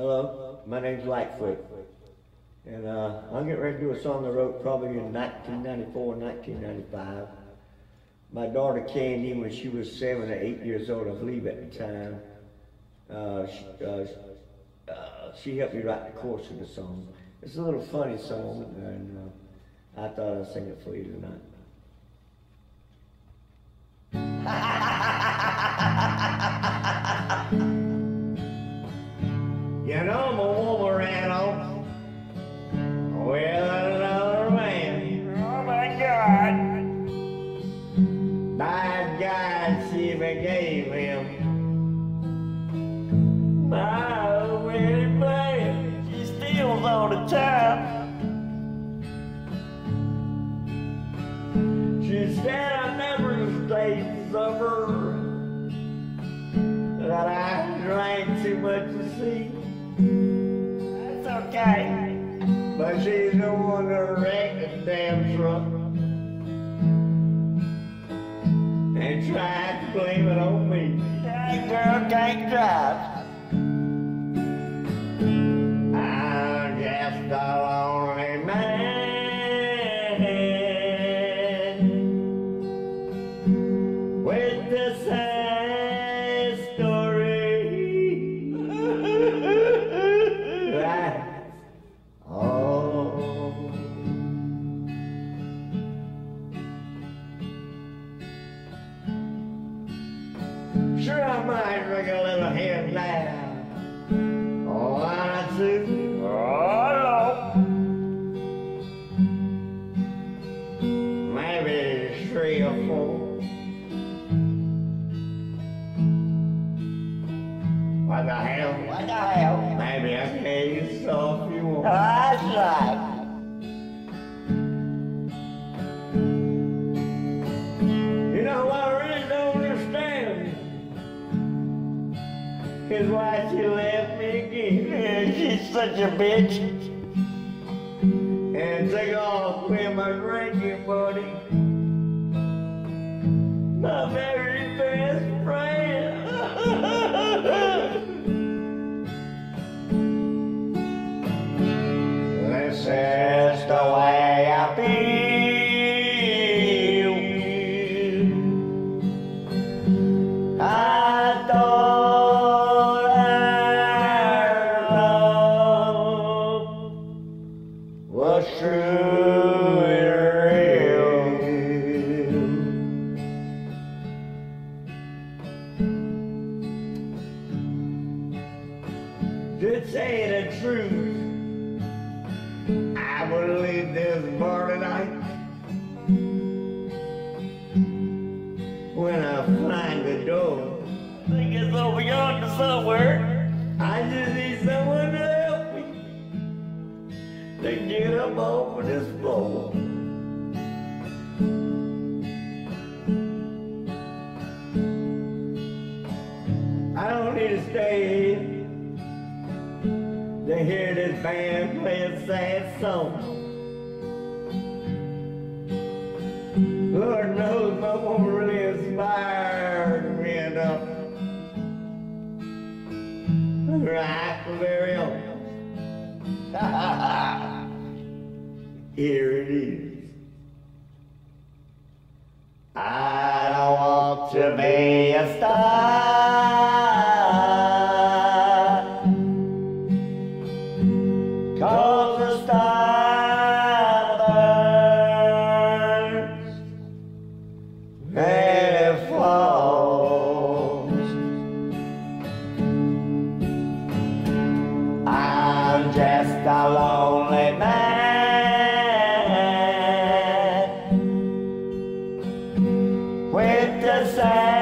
Hello, my name's Lightfoot. And uh, I'm getting ready to do a song I wrote probably in 1994, 1995. My daughter Candy, when she was seven or eight years old, I believe at the time, uh, she, uh, uh, she helped me write the chorus of the song. It's a little funny song, and uh, I thought I'd sing it for you tonight. Said I never stayed sober. That I drank too much to see. That's okay. But she's the one that wrecked the damn truck. And tried to blame it on me. That girl can't drive. Sure, I might drink a little and there. Oh, I do. Oh, Maybe three or four. What the hell? What the hell? Maybe I can use if you want. That's right. Is why she left me again. She's such a bitch. And took off with my drinking buddy. My very best friend. This is the leave this bar tonight. When I find the door, I think it's over yonder somewhere. I just need someone to help me to get up off of this floor. I don't need to stay here to hear this band play a sad song. Lord knows my woman really inspired me enough. Right very own. Here it is. I don't want to be just a lonely man with the sad